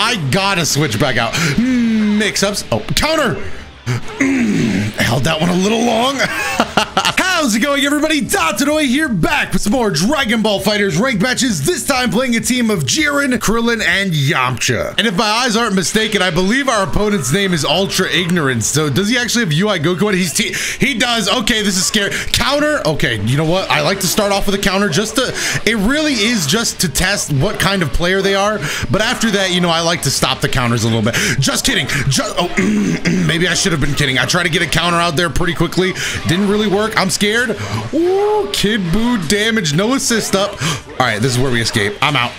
I gotta switch back out. Mix-ups. Oh, counter! Held that one a little long. How's it going, everybody? Dotodoya here, back with some more Dragon Ball FighterZ ranked matches, this time playing a team of Jiren, Krillin, and Yamcha. And if my eyes aren't mistaken, I believe our opponent's name is Ultra Ignorance. So does he actually have UI Goku? He's he does. Okay, this is scary. Counter. Okay, you know what? I like to start off with a counter just to, it really is just to test what kind of player they are. But after that, you know, I like to stop the counters a little bit. Just kidding. Just, oh, maybe I should have been kidding. I tried to get a counter out there pretty quickly. Didn't really work. I'm scared scared. Ooh, Kid Buu damage, no assist up. All right, this is where we escape. I'm out.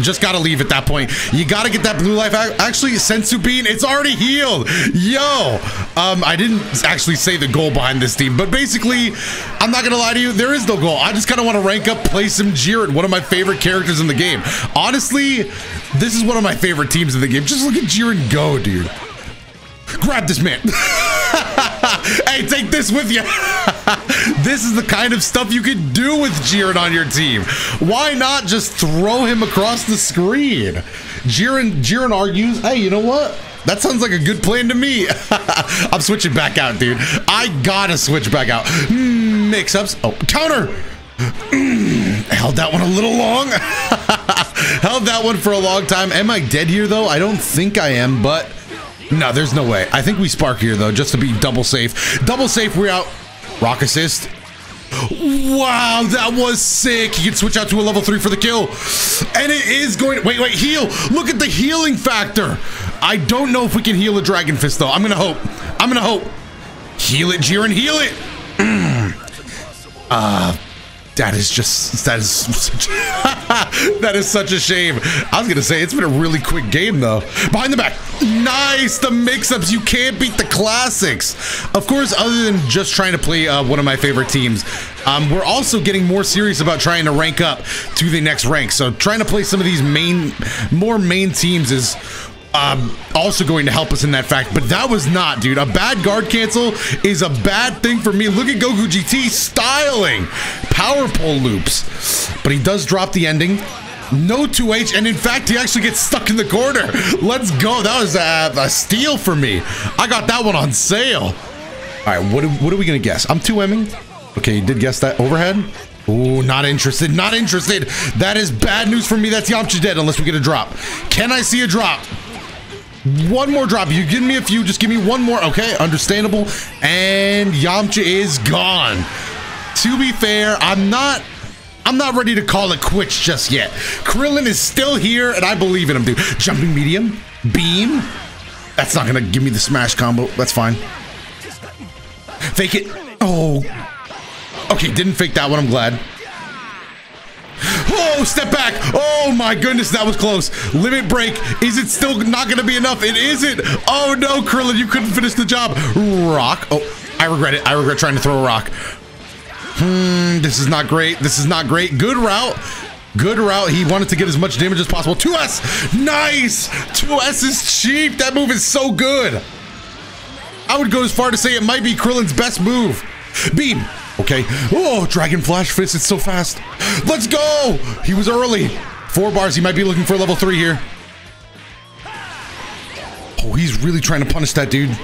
Just gotta leave at that point. You gotta get that blue life. Actually, Sensu Bean, it's already healed. Yo, um, I didn't actually say the goal behind this team, but basically, I'm not gonna lie to you, there is no goal. I just kind of want to rank up, play some Jiren, one of my favorite characters in the game. Honestly, this is one of my favorite teams in the game. Just look at Jiren go, dude. Grab this man. hey, take this with you. this is the kind of stuff you can do with Jiren on your team. Why not just throw him across the screen? Jiren, Jiren argues, hey, you know what? That sounds like a good plan to me. I'm switching back out, dude. I gotta switch back out. Mix-ups. Oh, counter! Held that one a little long. Held that one for a long time. Am I dead here, though? I don't think I am, but... No, there's no way. I think we spark here, though, just to be double safe. Double safe, we're out. Rock assist. Wow, that was sick. He can switch out to a level three for the kill. And it is going, wait, wait, heal. Look at the healing factor. I don't know if we can heal a Dragon Fist, though. I'm going to hope. I'm going to hope. Heal it, Jiren, heal it. uh, that is just that is such, that is such a shame. I was gonna say it's been a really quick game though. Behind the back, nice. The mix-ups. You can't beat the classics. Of course, other than just trying to play uh, one of my favorite teams, um, we're also getting more serious about trying to rank up to the next rank. So trying to play some of these main, more main teams is um, also going to help us in that fact. But that was not, dude. A bad guard cancel is a bad thing for me. Look at Goku GT styling power pole loops. But he does drop the ending. No 2H, and in fact, he actually gets stuck in the corner. Let's go. That was a, a steal for me. I got that one on sale. All right, what, what are we going to guess? I'm 2Ming. Okay, you did guess that. Overhead? Ooh, not interested. Not interested. That is bad news for me. That's Yamcha dead unless we get a drop. Can I see a drop? One more drop. You give me a few. Just give me one more. Okay, understandable. And Yamcha is gone. To be fair, I'm not I'm not ready to call it quits just yet. Krillin is still here, and I believe in him, dude. Jumping medium, beam. That's not gonna give me the smash combo. That's fine. Fake it. Oh. Okay, didn't fake that one. I'm glad. Oh, step back. Oh my goodness, that was close. Limit break. Is it still not going to be enough? It isn't. Oh no, Krillin, you couldn't finish the job. Rock. Oh, I regret it. I regret trying to throw a rock. Hmm, this is not great. This is not great. Good route. Good route. He wanted to get as much damage as possible. 2S. Nice. 2S is cheap. That move is so good. I would go as far to say it might be Krillin's best move. Beam. Okay. Oh, Dragon Flash Fist. It's so fast. Let's go. He was early. Four bars. He might be looking for level three here. Oh, he's really trying to punish that dude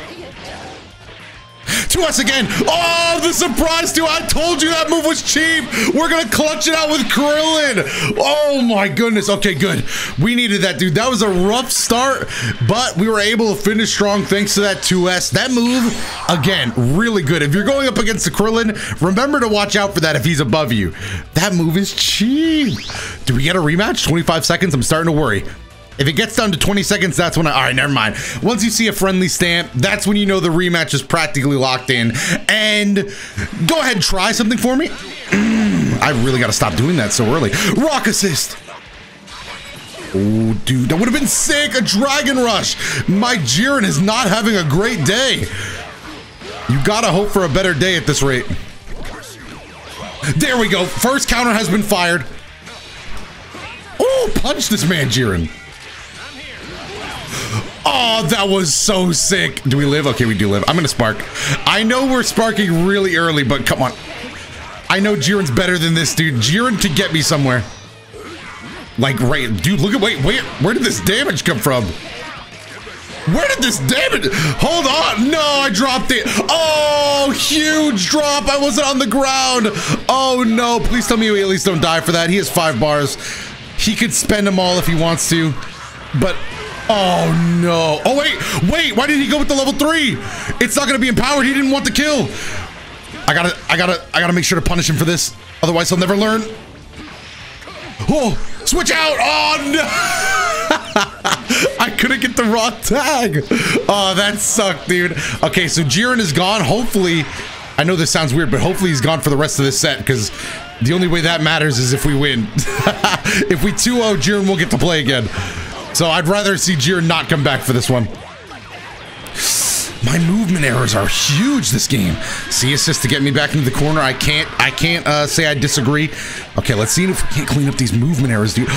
to us again. Oh, the surprise too. I told you that move was cheap. We're going to clutch it out with Krillin. Oh my goodness. Okay, good. We needed that, dude. That was a rough start, but we were able to finish strong thanks to that 2S. That move, again, really good. If you're going up against the Krillin, remember to watch out for that if he's above you. That move is cheap. Do we get a rematch? 25 seconds? I'm starting to worry. If it gets down to 20 seconds, that's when I, all right, never mind. Once you see a friendly stamp, that's when you know the rematch is practically locked in. And go ahead, and try something for me. I really got to stop doing that so early. Rock assist. Oh, dude, that would have been sick. A Dragon Rush. My Jiren is not having a great day. You got to hope for a better day at this rate. There we go. First counter has been fired. Oh, punch this man, Jiren. Oh, that was so sick. Do we live? Okay, we do live. I'm gonna spark. I know we're sparking really early, but come on. I know Jiren's better than this, dude. Jiren to get me somewhere. Like, right, dude, look at, wait, wait, where did this damage come from? Where did this damage? Hold on. No, I dropped it. Oh, huge drop. I wasn't on the ground. Oh, no. Please tell me we at least don't die for that. He has five bars. He could spend them all if he wants to. But, oh, no. Oh, wait. Wait. Why did he go with the level three? It's not going to be empowered. He didn't want the kill. I gotta, I gotta, I gotta make sure to punish him for this. Otherwise, he'll never learn. Oh, switch out. Oh, no. I couldn't get the raw tag. Oh, that sucked, dude. Okay, so Jiren is gone. Hopefully, I know this sounds weird, but hopefully he's gone for the rest of this set because the only way that matters is if we win. if we 2-0, Jiren will get to play again. So I'd rather see Jiren not come back for this one. My movement errors are huge this game. C assist to get me back into the corner. I can't I can't uh, say I disagree. Okay, let's see if we can't clean up these movement errors, dude.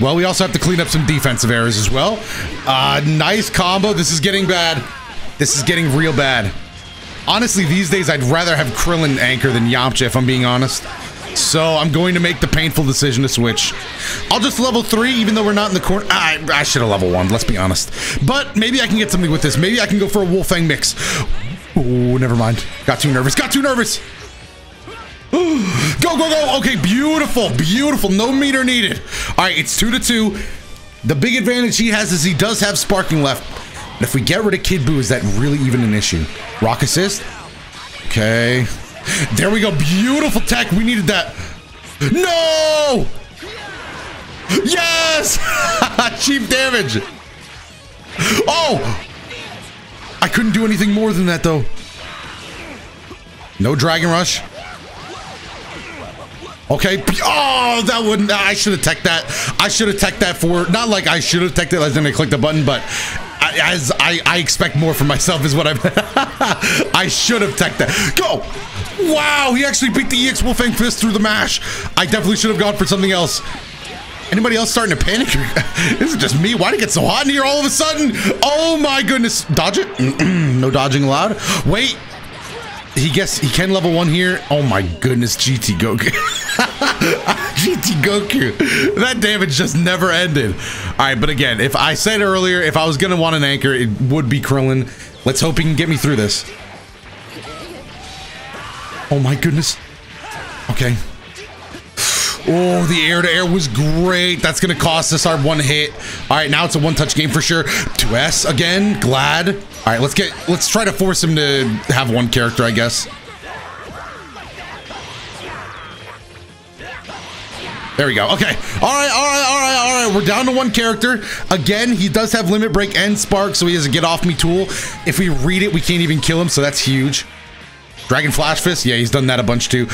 well, we also have to clean up some defensive errors as well. Uh, nice combo. This is getting bad. This is getting real bad. Honestly, these days, I'd rather have Krillin anchor than Yamcha, if I'm being honest. So I'm going to make the painful decision to switch. I'll just level three, even though we're not in the corner. I, I should have level one, let's be honest. But maybe I can get something with this. Maybe I can go for a Wolf Fang mix. Oh, never mind. Got too nervous. Got too nervous. go, go, go. Okay, beautiful, beautiful. No meter needed. All right, it's two to two. The big advantage he has is he does have sparking left. And if we get rid of Kid Buu, is that really even an issue? Rock assist. Okay. There we go. Beautiful tech. We needed that. No! Yes! Cheap damage. Oh! I couldn't do anything more than that, though. No Dragon Rush. Okay. Oh, that wouldn't. I should have tech that. I should have tech that for. Not like I should have tech it as in I clicked the button, but as I, I expect more from myself is what I'm. I should have tech that. Go. Wow, he actually beat the EX Wolf Fang Fist through the mash. I definitely should have gone for something else. Anybody else starting to panic? this is just me? Why did it get so hot in here all of a sudden? Oh my goodness. Dodge it? no dodging allowed. Wait, he gets he can level one here. Oh my goodness, GT Goku. GT Goku. That damage just never ended. All right, but again, if I said earlier, if I was gonna want an anchor, it would be Krillin. Let's hope he can get me through this. Oh my goodness. Okay. Oh, the air to air was great. That's going to cost us our one hit. All right, now it's a one touch game for sure. 2S again. Glad. All right, let's get, let's try to force him to have one character, I guess. There we go. Okay. All right, all right, all right, all right. We're down to one character. Again, he does have Limit Break and Spark, so he has a Get Off Me tool. If we read it, we can't even kill him, so that's huge. Dragon Flash Fist? Yeah, he's done that a bunch too.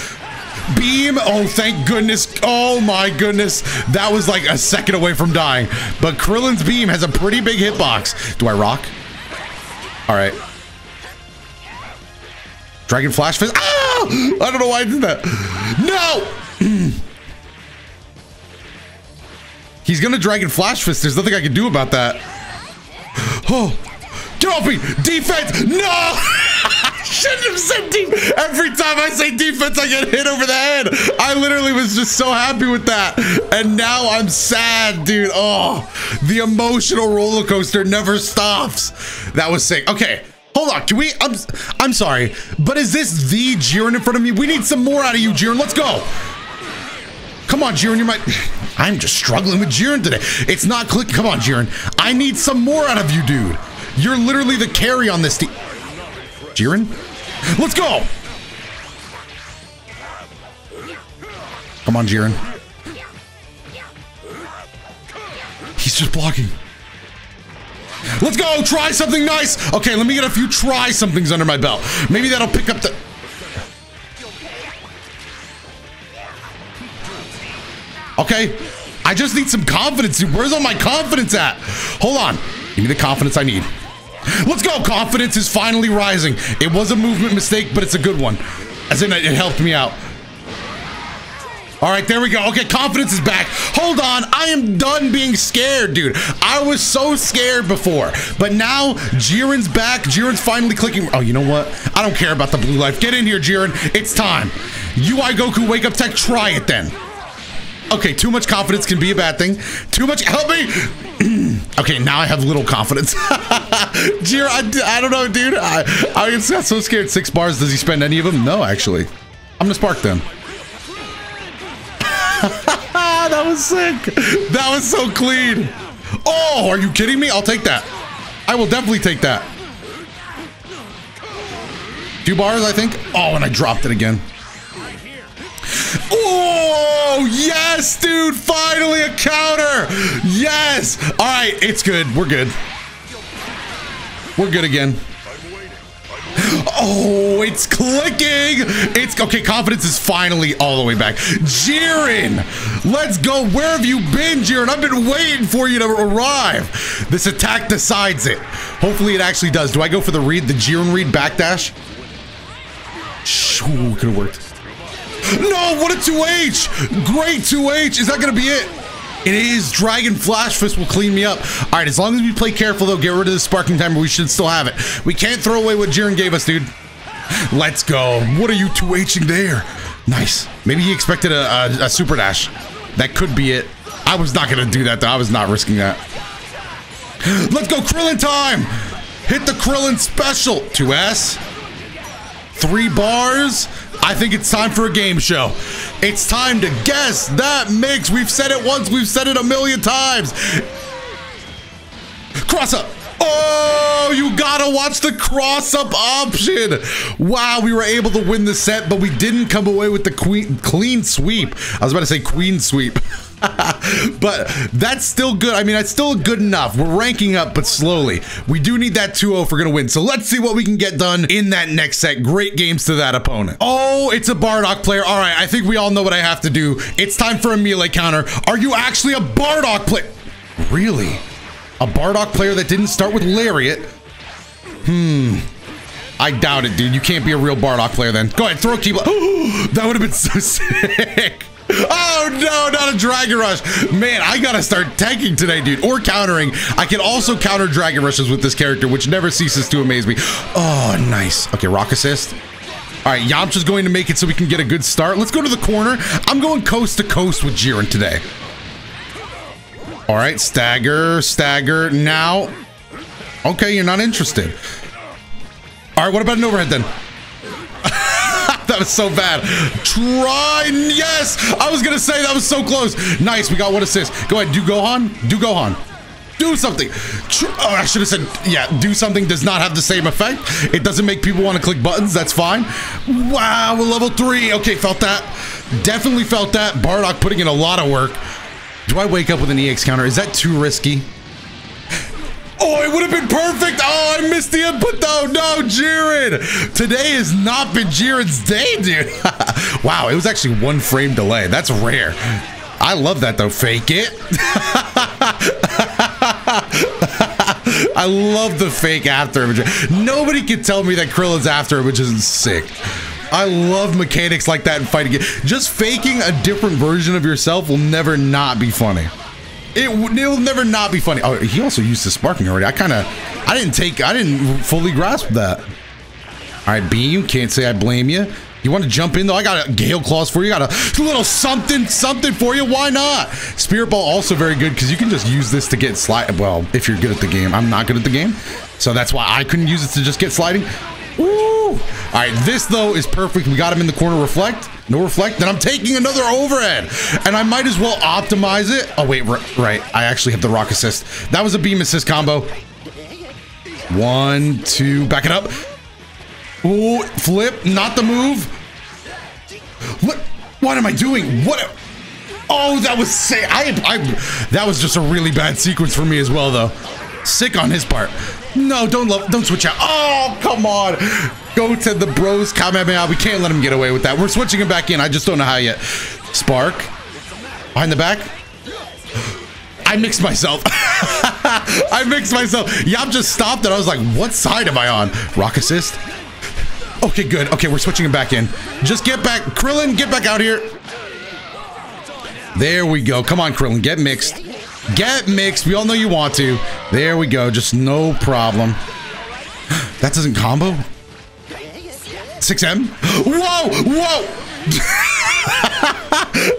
Beam. Oh, thank goodness. Oh my goodness. That was like a second away from dying. But Krillin's beam has a pretty big hitbox. Do I rock? All right. Dragon Flash Fist. Ah! I don't know why I did that. No! He's gonna Dragon Flash Fist. There's nothing I can do about that. Oh, get off me! Defense! No! shouldn't have said defense. Every time I say defense, I get hit over the head. I literally was just so happy with that. And now I'm sad, dude. Oh, the emotional roller coaster never stops. That was sick. Okay. Hold on, can we? I'm, I'm sorry, but is this the Jiren in front of me? We need some more out of you, Jiren. Let's go. Come on, Jiren, you're my... I'm just struggling with Jiren today. It's not clicking. Come on, Jiren. I need some more out of you, dude. You're literally the carry on this team. Jiren? Let's go! Come on, Jiren. He's just blocking. Let's go! Try something nice! Okay, let me get a few try somethings under my belt. Maybe that'll pick up the... Okay. I just need some confidence. Where's all my confidence at? Hold on. Give me the confidence I need. Let's go. Confidence is finally rising. It was a movement mistake, but it's a good one. As in, it helped me out. All right, there we go. Okay, confidence is back. Hold on. I am done being scared, dude. I was so scared before. But now, Jiren's back. Jiren's finally clicking. Oh, you know what? I don't care about the blue life. Get in here, Jiren. It's time. UI Goku Wake Up Tech, try it then. Okay, too much confidence can be a bad thing. Too much, help me. okay, now I have little confidence. Jiro, I, I don't know, dude. I, I got so scared. Six bars. Does he spend any of them? No, actually. I'm gonna spark them. that was sick. That was so clean. Oh, are you kidding me? I'll take that. I will definitely take that. Two bars, I think. Oh, and I dropped it again. Oh, yes, dude. Finally a counter. Yes. All right, it's good. We're good. We're good again. Oh, it's clicking. It's okay. Confidence is finally all the way back. Jiren, let's go. Where have you been, Jiren? I've been waiting for you to arrive. This attack decides it. Hopefully, it actually does. Do I go for the read, the Jiren read backdash? Shh, could have worked. No, what a 2H! Great 2H! Is that gonna be it? It is. Dragon Flash Fist will clean me up. All right, as long as we play careful, though, get rid of the Sparking Timer. We should still have it. We can't throw away what Jiren gave us, dude. Let's go. What are you 2Hing there? Nice. Maybe he expected a, a, a Super Dash. That could be it. I was not to do that, though. I was not risking that. Let's go, Krillin time! Hit the Krillin special. 2S. Three bars. I think it's time for a game show. It's time to guess that mix. We've said it once, we've said it a million times. Cross up. Oh, you gotta watch the cross up option. Wow, we were able to win the set, but we didn't come away with the queen, clean sweep. I was about to say queen sweep. but that's still good. I mean, that's still good enough. We're ranking up, but slowly. We do need that 2-0 if we're going to win. So let's see what we can get done in that next set. Great games to that opponent. Oh, it's a Bardock player. All right, I think we all know what I have to do. It's time for a melee counter. Are you actually a Bardock player? Really? A Bardock player that didn't start with Lariat? Hmm. I doubt it, dude. You can't be a real Bardock player then. Go ahead, throw a keyblade. that would have been so sick. Oh no, not a Dragon Rush. Man, I gotta start tanking today, dude. Or countering. I can also counter Dragon Rushes with this character, which never ceases to amaze me. Oh, nice. Okay, Rock Assist. All right, Yamcha's going to make it so we can get a good start. Let's go to the corner. I'm going coast to coast with Jiren today. All right, stagger, stagger. Now, okay, you're not interested. All right, what about an overhead then? Was so bad. Try, yes! I was gonna say that was so close. Nice, we got one assist. Go ahead, do Gohan. Do Gohan. Do something. Oh, I should have said, yeah, do something does not have the same effect. It doesn't make people want to click buttons. That's fine. Wow, we're level three. Okay, felt that. Definitely felt that. Bardock putting in a lot of work. Do I wake up with an EX counter? Is that too risky? Oh, it would have been perfect. Oh, I missed the input though. No, Jiren. Today has not been Jiren's day, dude. wow, it was actually one frame delay. That's rare. I love that though. Fake it. I love the fake after image. Nobody can tell me that Krillin's after image isn't sick. I love mechanics like that in fighting. Just faking a different version of yourself will never not be funny. It, it will never not be funny. Oh, he also used the sparking already. I kind of, I didn't take, I didn't fully grasp that. All right, Beam, can't say I blame you. You want to jump in though? I got a Gale Claws for you. Got a little something, something for you. Why not? Spirit Ball also very good because you can just use this to get slide. Well, if you're good at the game, I'm not good at the game, so that's why I couldn't use it to just get sliding. Woo! All right, this though is perfect. We got him in the corner. Reflect. No reflect. Then I'm taking another overhead, and I might as well optimize it. Oh wait, right. I actually have the rock assist. That was a beam assist combo. One, two, back it up. Ooh, flip, not the move. What? What am I doing? What? Oh, that was say I, I. That was just a really bad sequence for me as well, though. Sick on his part. No, don't love, don't switch out. Oh, come on. Go to the bros Kamehameha. We can't let him get away with that. We're switching him back in. I just don't know how yet. Spark. Behind the back. I mixed myself. I mixed myself. Yap just stopped and I was like, what side am I on? Rock assist. Okay, good. Okay, we're switching him back in. Just get back. Krillin, get back out here. There we go. Come on, Krillin. Get mixed. Get mixed. We all know you want to. There we go. Just no problem. That doesn't combo? 6M? Whoa! Whoa!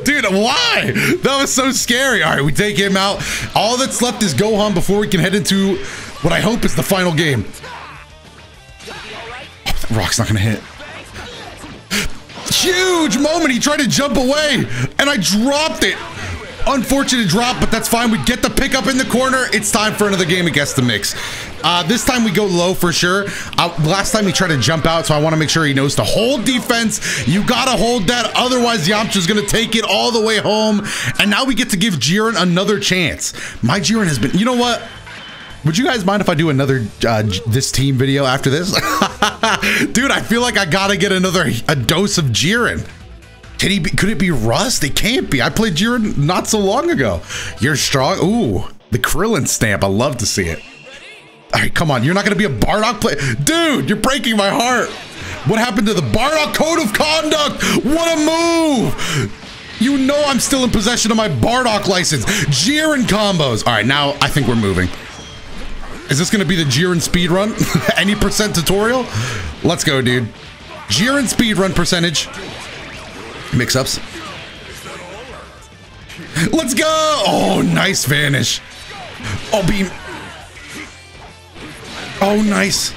Dude, why? That was so scary. All right, we take him out. All that's left is Gohan before we can head into what I hope is the final game. Oh, rock's not gonna hit. Huge moment. He tried to jump away, and I dropped it. Unfortunate drop, but that's fine. We get the pickup in the corner. It's time for another game against the mix. Uh, this time we go low for sure. Uh, last time he tried to jump out, so I want to make sure he knows to hold defense. You got to hold that. Otherwise, Yamcha's going to take it all the way home. And now we get to give Jiren another chance. My Jiren has been... You know what? Would you guys mind if I do another uh, this team video after this? Dude, I feel like I gotta get another a dose of Jiren. Can he be, could it be Rust? It can't be. I played Jiren not so long ago. You're strong. Ooh, the Krillin stamp. I love to see it. All right, come on. You're not gonna be a Bardock player. Dude, you're breaking my heart. What happened to the Bardock Code of Conduct? What a move! You know I'm still in possession of my Bardock license. Jiren combos. All right, now I think we're moving. Is this going to be the Jiren speedrun? Any percent tutorial? Let's go, dude. Jiren speedrun percentage. Mix-ups. Let's go! Oh, nice vanish. Oh, beam. Oh, nice.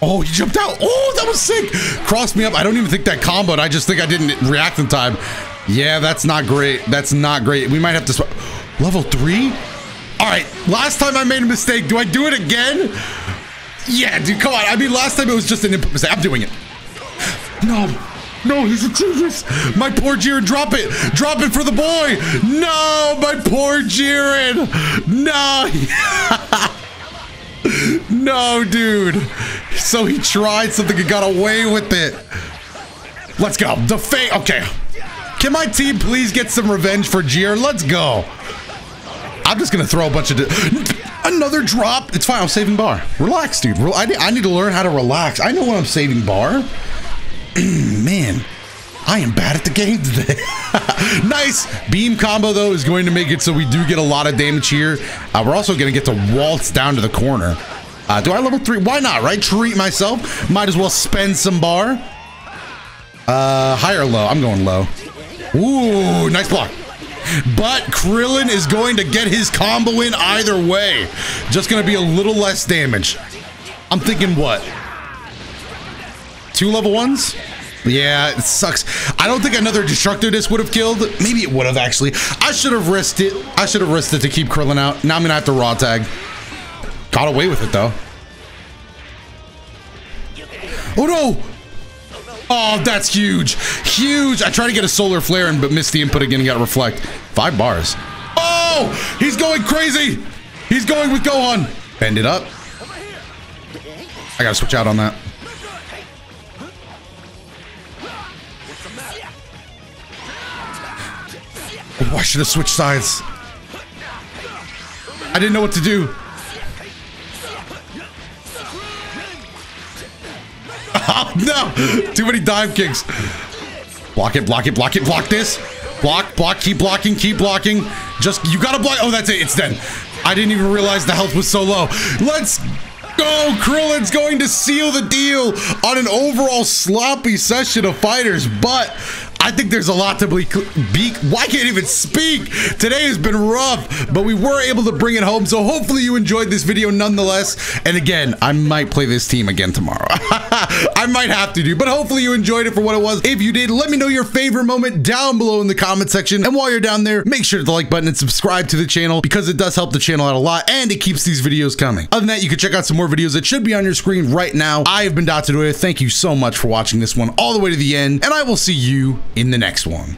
Oh, he jumped out. Oh, that was sick. Crossed me up. I don't even think that comboed. I just think I didn't react in time. Yeah, that's not great. That's not great. We might have to... Level three? All right, last time I made a mistake. Do I do it again? Yeah, dude, come on. I mean, last time it was just an input mistake. I'm doing it. No, no, he's a genius. My poor Jiren, drop it. Drop it for the boy. No, my poor Jiren. No. no, dude. So he tried something and got away with it. Let's go. The fate. Okay. Can my team please get some revenge for Jiren? Let's go. I'm just gonna throw a bunch of another drop. It's fine. I'm saving bar. Relax, dude. I need to learn how to relax. I know when I'm saving bar. Man, I am bad at the game today. nice beam combo though is going to make it so we do get a lot of damage here. Uh, we're also going to get to waltz down to the corner. Uh, do I level three? Why not? Right? Treat myself. Might as well spend some bar. Uh, high or low? I'm going low. Ooh, nice block. But Krillin is going to get his combo in either way. Just going to be a little less damage. I'm thinking what? Two level ones? Yeah, it sucks. I don't think another Destructo Disc would have killed. Maybe it would have, actually. I should have risked it. I should have risked it to keep Krillin out. Now I'm to have to raw tag. Got away with it, though. Oh, no! Oh, that's huge. Huge. I tried to get a solar flare in, but missed the input again and got reflect. Five bars. Oh, he's going crazy. He's going with Gohan. Bend it up. I gotta switch out on that. Oh, I should have switched sides. I didn't know what to do. Oh, no! Too many dive kicks. Block it, block it, block it, block this. Block, block, keep blocking, keep blocking. Just, you gotta block. Oh, that's it. It's dead. I didn't even realize the health was so low. Let's go. Krillin's going to seal the deal on an overall sloppy session of fighters, but I think there's a lot to be. be why can't even speak? Today has been rough, but we were able to bring it home. So hopefully you enjoyed this video nonetheless. And again, I might play this team again tomorrow. I might have to do, but hopefully you enjoyed it for what it was. If you did, let me know your favorite moment down below in the comment section. And while you're down there, make sure to the like button and subscribe to the channel because it does help the channel out a lot and it keeps these videos coming. Other than that, you can check out some more videos that should be on your screen right now. I have been Dr. Thank you so much for watching this one all the way to the end, and I will see you in the next one.